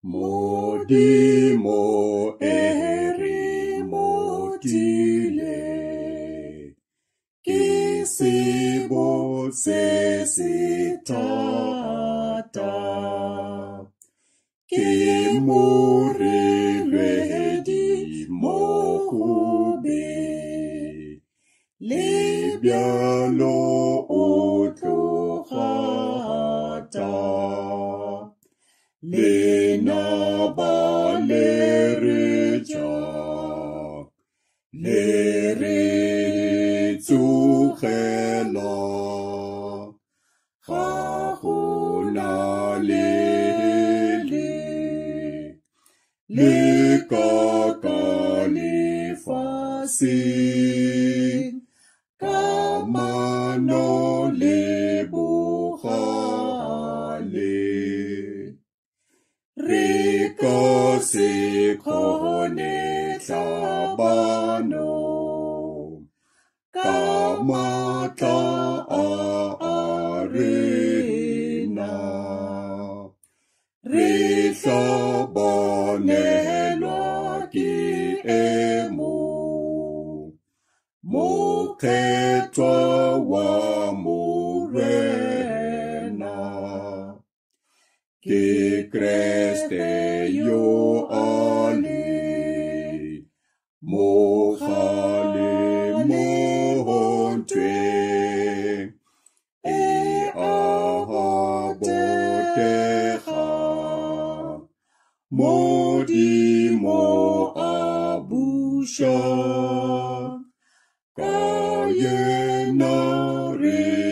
Modimo erimotile, che si sesitata, che morire di mokube, le bialo otorata. Yeah. Ka ka lefaseng. Kamano le bogale. Re ka se kgone tlhabano. Ka matla Ke Kriste yo ale. Mogale mohontwe. E aha botega. Modimo a busha. Ka yena re tlo